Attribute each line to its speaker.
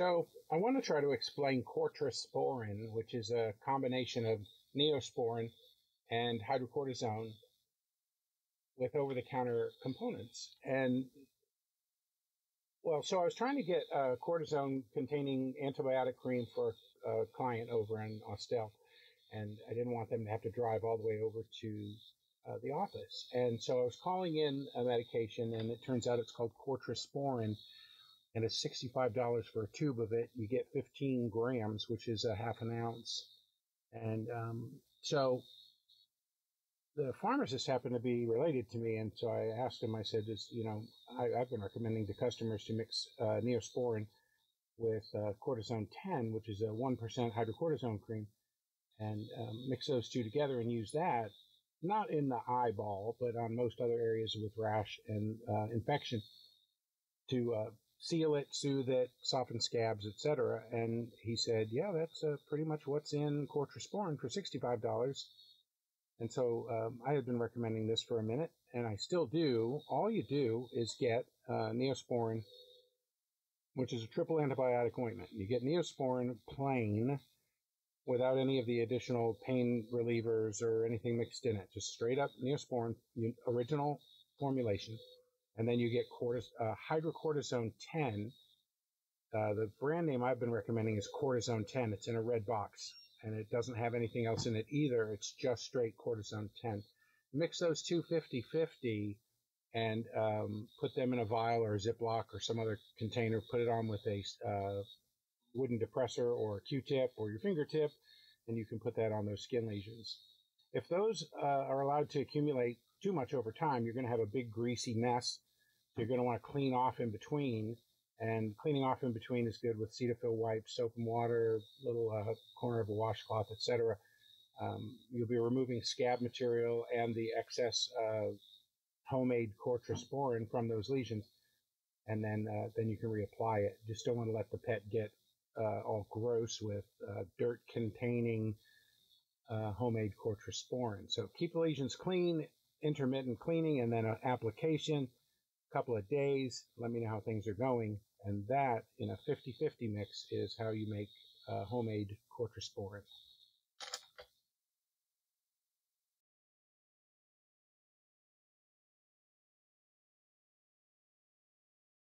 Speaker 1: So I want to try to explain corticosporin, which is a combination of neosporin and hydrocortisone with over-the-counter components. And well, so I was trying to get a cortisone-containing antibiotic cream for a client over in Austell, and I didn't want them to have to drive all the way over to uh, the office. And so I was calling in a medication, and it turns out it's called corticosporin and it's $65 for a tube of it. You get 15 grams, which is a half an ounce. And um, so the pharmacist happened to be related to me, and so I asked him. I said, "Just you know, I, have been recommending to customers to mix uh, Neosporin with uh, cortisone 10, which is a one percent hydrocortisone cream, and um, mix those two together and use that, not in the eyeball, but on most other areas with rash and uh, infection, to uh, seal it, soothe it, soften scabs, etc. And he said, "Yeah, that's uh, pretty much what's in Corticosporin for sixty-five dollars." And so um, I had been recommending this for a minute, and I still do. All you do is get uh, Neosporin, which is a triple antibiotic ointment. You get Neosporin plain without any of the additional pain relievers or anything mixed in it. Just straight up Neosporin, original formulation and then you get cortis- uh, hydrocortisone 10. Uh, the brand name I've been recommending is Cortisone 10. It's in a red box, and it doesn't have anything else in it either. It's just straight Cortisone 10. Mix those two 50 50 and um, put them in a vial or a Ziploc or some other container. Put it on with a uh, wooden depressor or a Q-tip or your fingertip, and you can put that on those skin lesions. If those uh, are allowed to accumulate too much over time, you're going to have a big greasy mess you're going to want to clean off in between. And cleaning off in between is good with Cetaphil wipes, soap and water, little uh, corner of a washcloth, etc. Um, you'll be removing scab material and the excess uh, homemade corticosporin from those lesions, and then uh, then you can reapply it. Just don't want to let the pet get uh, all gross with uh, dirt-containing uh, homemade corticosporin. So keep the lesions clean, intermittent cleaning, and then an application couple of days. Let me know how things are going. And that, in a 50 50 mix, is how you make uh, homemade corticosporin.